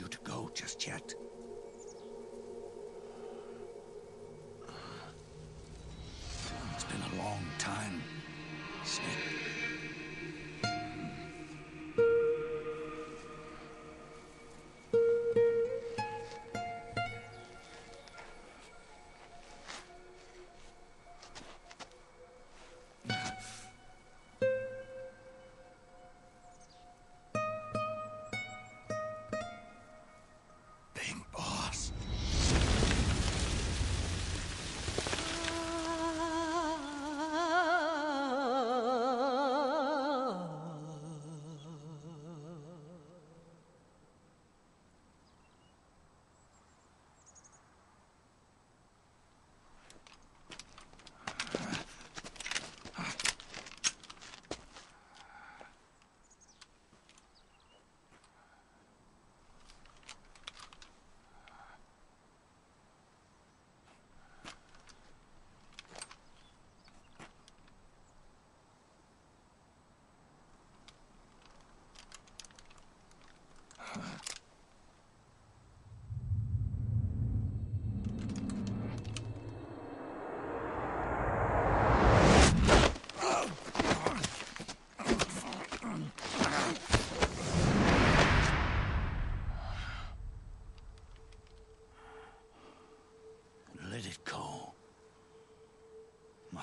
you to go just yet. It's been a long time, Snake.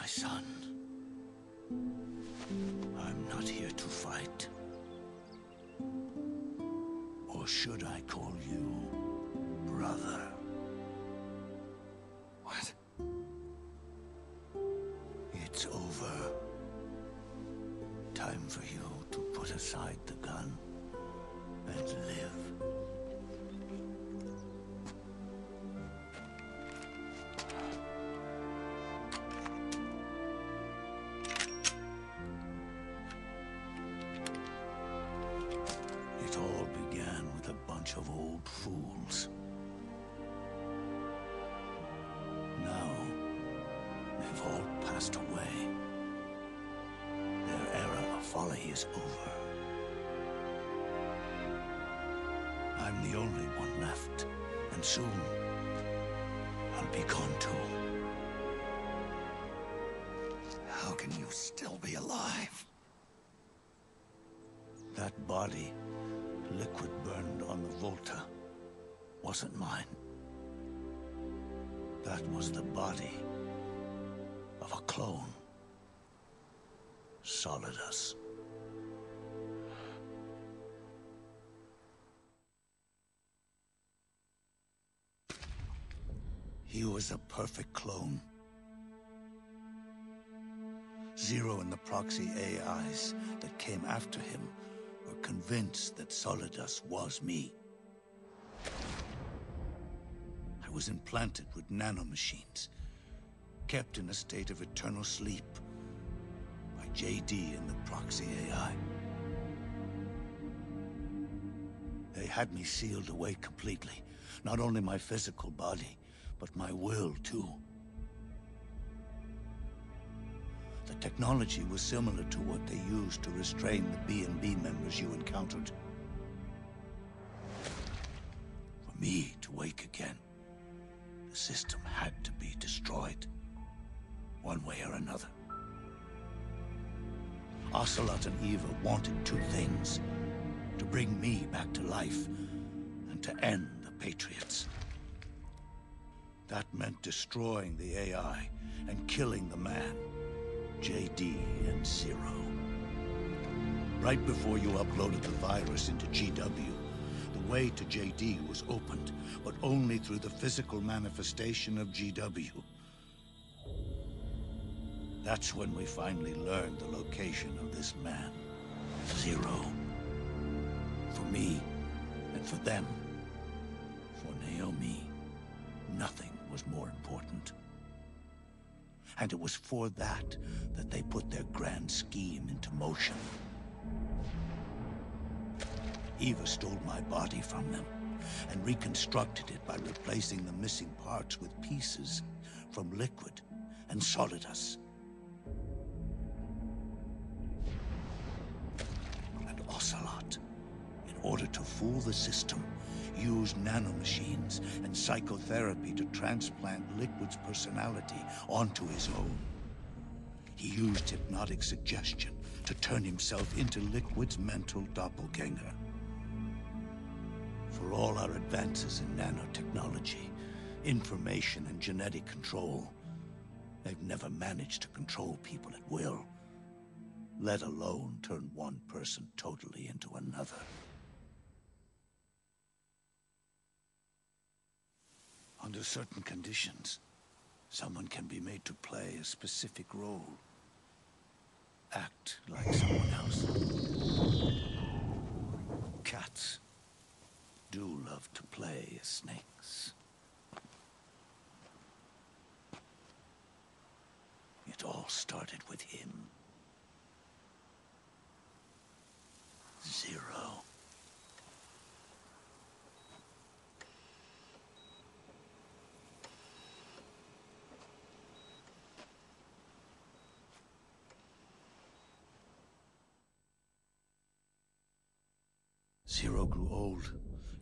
Son. I'm not here to fight. Or should I call you brother? What? It's over. Time for you to put aside the gun and live. Passed away. Their era of folly is over. I'm the only one left, and soon I'll be gone too. How can you still be alive? That body, liquid burned on the Volta, wasn't mine. That was the body of a clone. Solidus. He was a perfect clone. Zero and the proxy AIs that came after him were convinced that Solidus was me. I was implanted with nanomachines, kept in a state of eternal sleep by JD and the proxy AI. They had me sealed away completely. Not only my physical body, but my will too. The technology was similar to what they used to restrain the B&B members you encountered. For me to wake again, the system had to be destroyed. One way or another. Ocelot and Eva wanted two things. To bring me back to life, and to end the Patriots. That meant destroying the AI and killing the man, JD and Zero. Right before you uploaded the virus into GW, the way to JD was opened, but only through the physical manifestation of GW. That's when we finally learned the location of this man, Zero. For me, and for them, for Naomi, nothing was more important. And it was for that that they put their grand scheme into motion. Eva stole my body from them and reconstructed it by replacing the missing parts with pieces from Liquid and Solidus. Order to fool the system, used nanomachines and psychotherapy to transplant Liquid's personality onto his own. He used hypnotic suggestion to turn himself into Liquid's mental doppelganger. For all our advances in nanotechnology, information and genetic control, they've never managed to control people at will, let alone turn one person totally into another. Under certain conditions, someone can be made to play a specific role. Act like someone else. Cats do love to play as snakes. It all started with him. Zero. Zero grew old,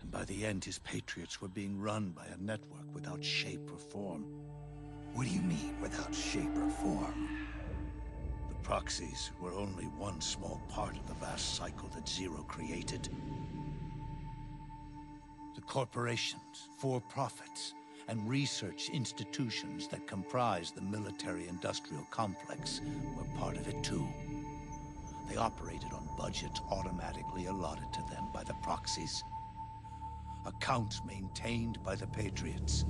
and by the end his Patriots were being run by a network without shape or form. What do you mean, without shape or form? The proxies were only one small part of the vast cycle that Zero created. The corporations, for-profits, and research institutions that comprise the military-industrial complex were part of it too. They operated on budgets automatically allotted to them by the proxies. Accounts maintained by the Patriots.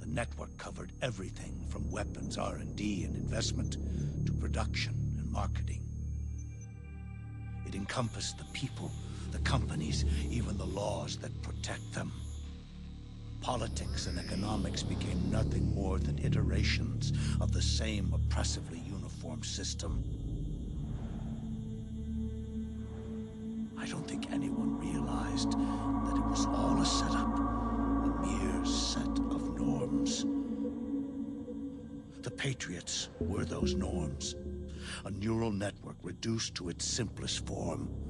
The network covered everything from weapons R&D and investment to production and marketing. It encompassed the people, the companies, even the laws that protect them. Politics and economics became nothing more than iterations of the same oppressively uniform system. I don't think anyone realized that it was all a setup, a mere set of norms. The Patriots were those norms, a neural network reduced to its simplest form.